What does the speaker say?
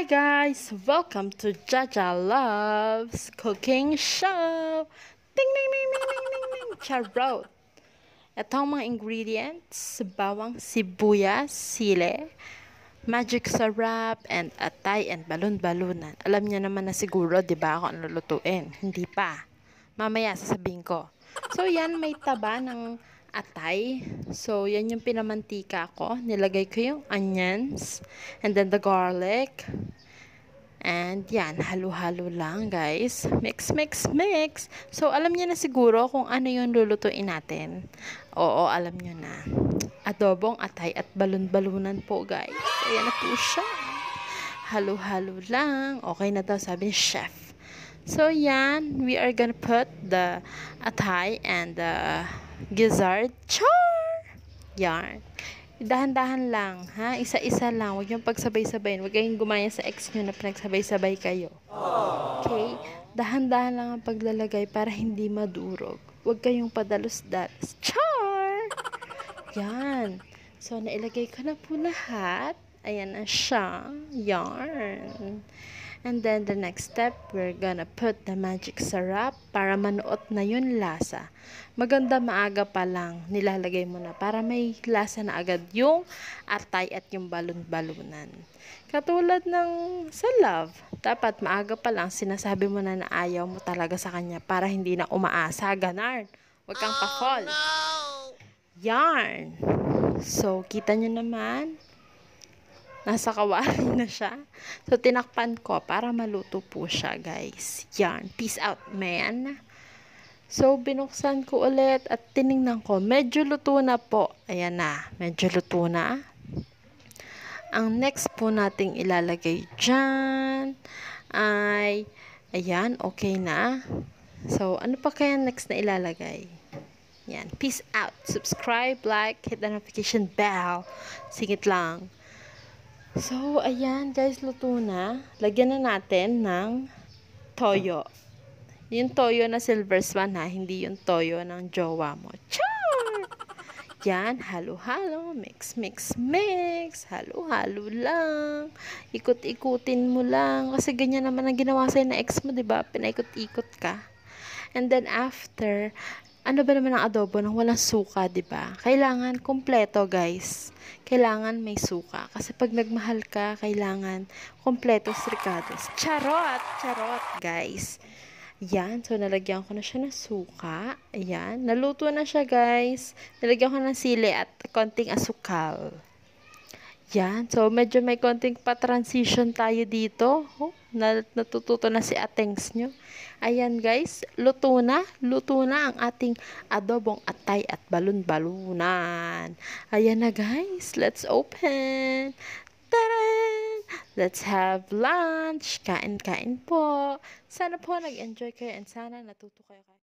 Hi guys! Welcome to Jaja Loves Cooking Show! Ding ding ding ding ding ding ding! Charot! Ito ang mga ingredients, bawang sibuyas, sile, magic sarap, and atay and balon-balunan. Alam niyo naman na siguro, di ba, ako ang lulutuin. Hindi pa. Mamaya sasabihin ko. So, yan, may taba ng atay. So, yan yung pinamantika ko. Nilagay ko yung onions, and then the garlic, And yan, halo-halo lang guys. Mix, mix, mix. So, alam niyo na siguro kung ano yung lulutuin natin. Oo, alam niyo na. Adobong atay at balon-balunan po guys. Ayan na po siya. Halo-halo lang. Okay na daw sabi ni chef. So, yan. We are gonna put the atay and the gizzard. Char! Yan. Dahan-dahan lang, ha? Isa-isa lang. Huwag yung pagsabay-sabayin. Huwag kayong gumaya sa ex nyo na pinagsabay-sabay kayo. Okay? Dahan-dahan lang ang paglalagay para hindi madurog. Huwag kayong padalos-dalos. Char! Yan. So, nailagay ko na po lahat. Ayan na siya. Yarn. And then, the next step, we're gonna put the magic syrup para manuot na yun lasa. Maganda maaga pa lang, nilalagay mo na para may lasa na agad yung atay at yung balon-balunan. Katulad ng sa love, dapat maaga pa lang sinasabi mo na na ayaw mo talaga sa kanya para hindi na umaasa. Ganarn. Huwag kang pa-fall. Yarn. So, kita nyo naman, nasa kawali na siya. So, tinakpan ko para maluto po siya, guys. Yan. Peace out, man. So, binuksan ko ulit at tiningnan ko. Medyo luto na po. Ayan na. Medyo luto na. Ang next po nating ilalagay dyan ay, ayan, okay na. So, ano pa kaya next na ilalagay? Yan. Peace out. Subscribe, like, hit the notification bell. Singit lang. So, ayan guys, luto na. Lagyan na natin ng toyo. Yung toyo na silver swan ha, hindi yung toyo ng jowa mo. Char! Yan, halo-halo, mix, mix, mix. Halo-halo lang. Ikot-ikutin mo lang. Kasi ganyan naman ang ginawa sa'yo na ex mo, ba? Pinaikot-ikot ka. And then after, ano ba naman ang adobo nang walang suka, 'di ba? Kailangan kompleto, guys. Kailangan may suka kasi pag nagmahal ka, kailangan kompleto ricados. Charot, charot, guys. Yan, so nalagyan ko na siya ng suka. Ayan, naluto na siya, guys. Nalagyan ko ng sili at konting asukal. Yan, so medyo may konting pa-transition tayo dito. Oh, natututo na si atengs nyo. Ayan guys, luto na. Luto na ang ating adobong atay at balon-balunan. Ayan na guys, let's open. Taran! Let's have lunch. Kain-kain po. Sana po nag-enjoy kayo and sana natuto kayo.